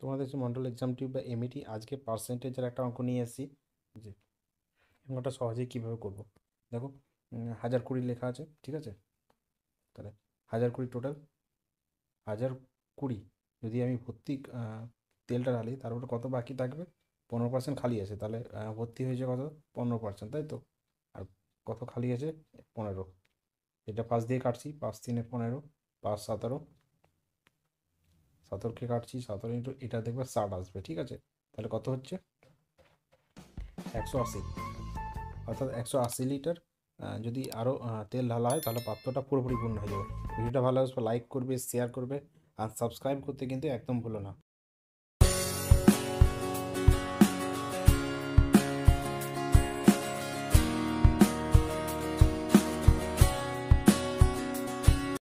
তোমাদের যে Mondal exam tube বা এমইটি আজকে পার্সেন্টেজের একটা অঙ্ক নিয়ে এসেছি। যে অঙ্কটা সহজেই কীভাবে করব? দেখো হাজার কুড়ি লেখা আছে, ঠিক আছে? তাহলে হাজার কুড়ি টোটাল হাজার কুড়ি যদি আমি ভর্তি তেলটা ঢালি, তার উপরে কত বাকি থাকবে? পনেরো পার্সেন্ট খালি আছে, তাহলে ভর্তি হয়েছে কত? পনেরো পার্সেন্ট তাই তো? আর কত খালি আছে? পনেরো। এটা পাঁচ দিয়ে কাটছি, পাঁচ তিনে পনেরো, পাঁচ সতেরো সতেরোকে কাটছি, সতেরো ইন্টু এটা দেখবে ষাট আসবে, ঠিক আছে? তাহলে কত হচ্ছে? একশো আশি। অর্থাৎ একশো আশি লিটার যদি আরও তেল ঢালা হয়, তাহলে পাত্রটা পুরোপুরি পূর্ণ হয়ে যাবে। ভিডিওটা ভালো আসবে লাইক করবে শেয়ার করবে, আর সাবস্ক্রাইব করতে কিন্তু একদম ভুলো না।